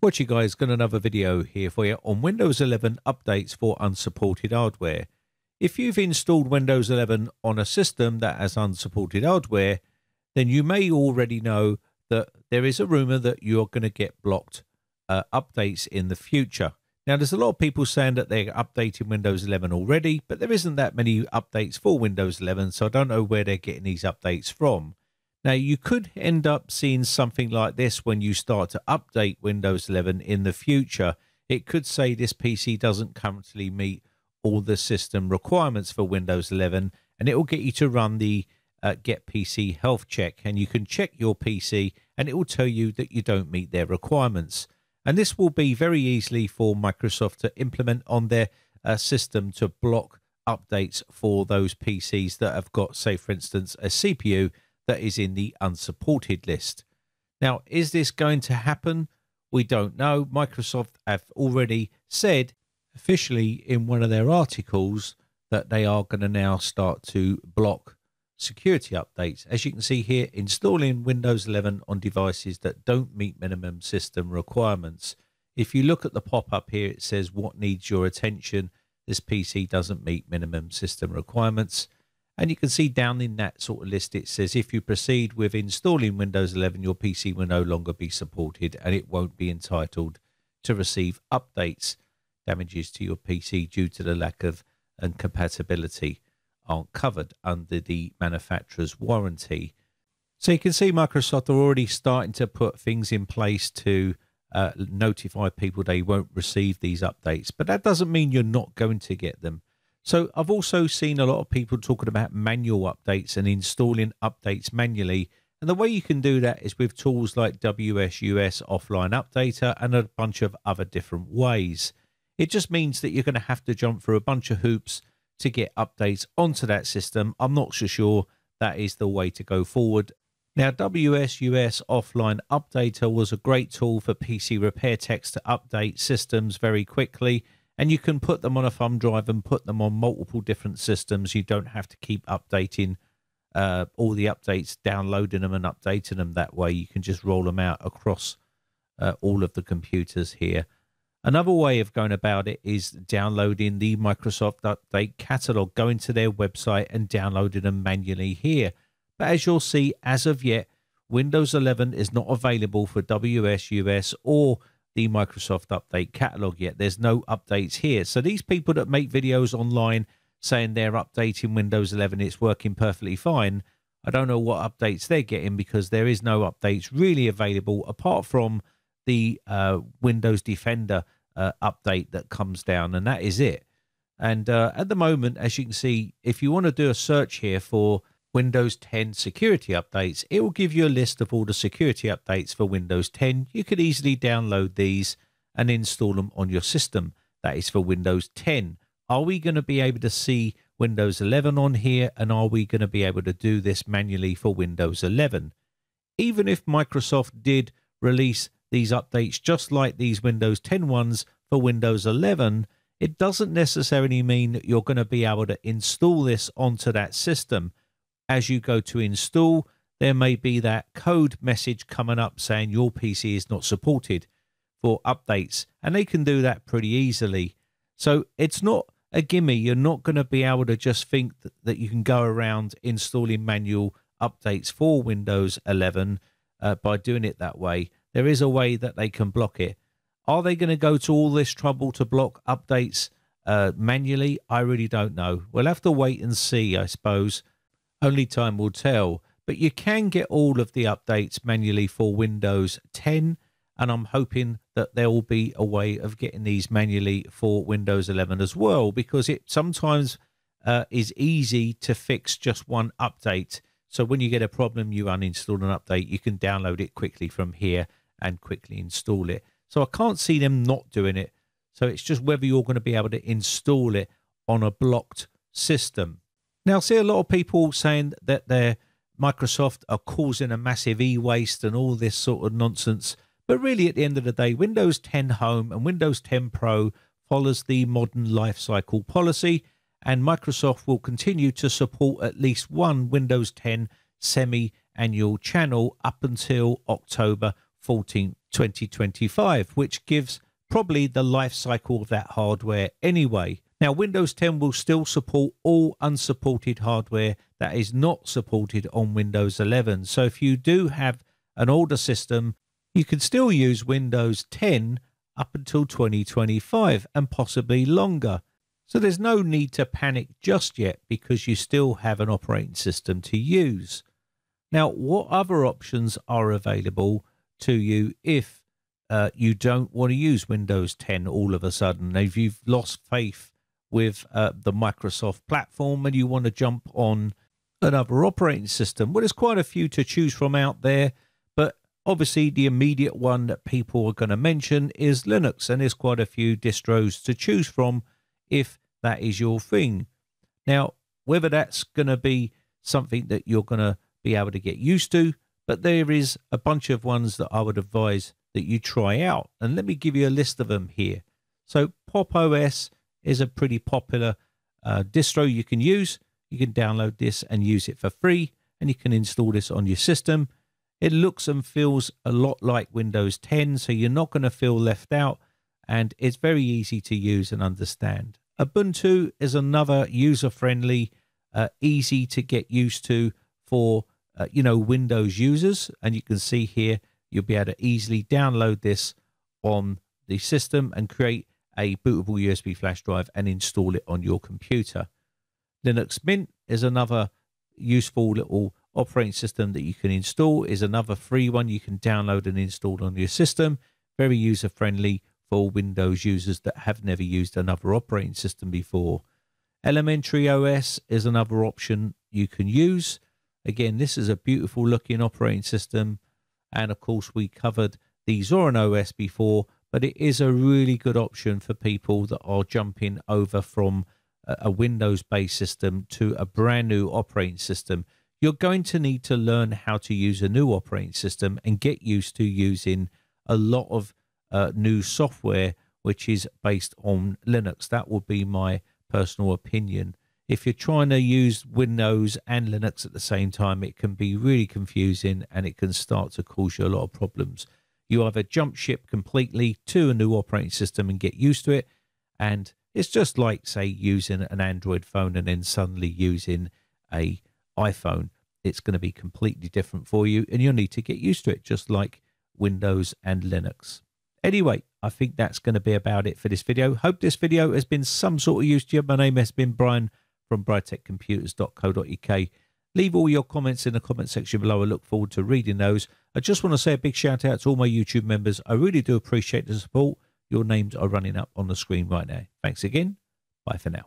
What you guys got another video here for you on Windows 11 updates for unsupported hardware. If you've installed Windows 11 on a system that has unsupported hardware, then you may already know that there is a rumor that you're going to get blocked uh, updates in the future. Now, there's a lot of people saying that they're updating Windows 11 already, but there isn't that many updates for Windows 11, so I don't know where they're getting these updates from. Now, you could end up seeing something like this when you start to update Windows 11 in the future. It could say this PC doesn't currently meet all the system requirements for Windows 11, and it will get you to run the uh, Get PC health check. And you can check your PC, and it will tell you that you don't meet their requirements. And this will be very easily for Microsoft to implement on their uh, system to block updates for those PCs that have got, say, for instance, a CPU that is in the unsupported list. Now, is this going to happen? We don't know. Microsoft have already said officially in one of their articles that they are going to now start to block security updates. As you can see here, installing Windows 11 on devices that don't meet minimum system requirements. If you look at the pop up here, it says what needs your attention. This PC doesn't meet minimum system requirements. And you can see down in that sort of list, it says if you proceed with installing Windows 11, your PC will no longer be supported and it won't be entitled to receive updates. Damages to your PC due to the lack of and compatibility aren't covered under the manufacturer's warranty. So you can see Microsoft are already starting to put things in place to uh, notify people they won't receive these updates. But that doesn't mean you're not going to get them. So I've also seen a lot of people talking about manual updates and installing updates manually. And the way you can do that is with tools like WSUS Offline Updater and a bunch of other different ways. It just means that you're going to have to jump through a bunch of hoops to get updates onto that system. I'm not so sure that is the way to go forward. Now, WSUS Offline Updater was a great tool for PC repair techs to update systems very quickly and you can put them on a thumb drive and put them on multiple different systems. You don't have to keep updating uh, all the updates, downloading them and updating them that way. You can just roll them out across uh, all of the computers here. Another way of going about it is downloading the Microsoft Update catalog, going to their website and downloading them manually here. But as you'll see, as of yet, Windows 11 is not available for WSUS or the Microsoft Update catalog yet. There's no updates here. So these people that make videos online saying they're updating Windows 11, it's working perfectly fine. I don't know what updates they're getting because there is no updates really available apart from the uh, Windows Defender uh, update that comes down, and that is it. And uh, at the moment, as you can see, if you want to do a search here for Windows 10 security updates, it will give you a list of all the security updates for Windows 10. You could easily download these and install them on your system. That is for Windows 10. Are we going to be able to see Windows 11 on here? And are we going to be able to do this manually for Windows 11? Even if Microsoft did release these updates just like these Windows 10 ones for Windows 11, it doesn't necessarily mean that you're going to be able to install this onto that system as you go to install, there may be that code message coming up saying your PC is not supported for updates, and they can do that pretty easily. So it's not a gimme. You're not going to be able to just think that, you can go around installing manual updates for Windows 11 uh, by doing it that way. There is a way that they can block it. Are they going to go to all this trouble to block updates uh, manually? I really don't know. We'll have to wait and see, I suppose. Only time will tell. But you can get all of the updates manually for Windows 10. And I'm hoping that there will be a way of getting these manually for Windows 11 as well, because it sometimes uh, is easy to fix just one update. So when you get a problem, you uninstall an update, you can download it quickly from here and quickly install it. So I can't see them not doing it. So it's just whether you're going to be able to install it on a blocked system. Now, I see a lot of people saying that their Microsoft are causing a massive e-waste and all this sort of nonsense. But really, at the end of the day, Windows 10 Home and Windows 10 Pro follows the modern lifecycle policy, and Microsoft will continue to support at least one Windows 10 semi-annual channel up until October 14, 2025, which gives probably the life cycle of that hardware anyway. Now, Windows 10 will still support all unsupported hardware that is not supported on Windows 11. So if you do have an older system, you can still use Windows 10 up until 2025 and possibly longer. So there's no need to panic just yet because you still have an operating system to use. Now, what other options are available to you if uh, you don't want to use Windows 10 all of a sudden? If you've lost faith with uh, the Microsoft platform and you want to jump on another operating system, well, there's quite a few to choose from out there. But obviously, the immediate one that people are going to mention is Linux, and there's quite a few distros to choose from if that is your thing. Now, whether that's going to be something that you're going to be able to get used to, but there is a bunch of ones that I would advise that you try out. And let me give you a list of them here. So, Pop! OS is a pretty popular uh, distro you can use. You can download this and use it for free, and you can install this on your system. It looks and feels a lot like Windows 10, so you're not going to feel left out and it's very easy to use and understand. Ubuntu is another user friendly, uh, easy to get used to for uh, you know Windows users, and you can see here you'll be able to easily download this on the system and create a bootable USB flash drive and install it on your computer. Linux Mint is another useful little operating system that you can install is another free one you can download and install on your system very user friendly for Windows users that have never used another operating system before. Elementary OS is another option you can use. Again, this is a beautiful looking operating system. And of course, we covered the Zorin OS before, but it is a really good option for people that are jumping over from a Windows based system to a brand new operating system. You're going to need to learn how to use a new operating system and get used to using a lot of uh, new software which is based on Linux. That would be my personal opinion. If you're trying to use Windows and Linux at the same time, it can be really confusing and it can start to cause you a lot of problems. You either jump ship completely to a new operating system and get used to it, and it's just like, say, using an Android phone and then suddenly using a iPhone. It's going to be completely different for you, and you'll need to get used to it, just like Windows and Linux. Anyway, I think that's going to be about it for this video. Hope this video has been some sort of use to you. My name has been Brian from briteccomputers.co.uk. Leave all your comments in the comment section below. I look forward to reading those. I just want to say a big shout out to all my YouTube members. I really do appreciate the support. Your names are running up on the screen right now. Thanks again. Bye for now.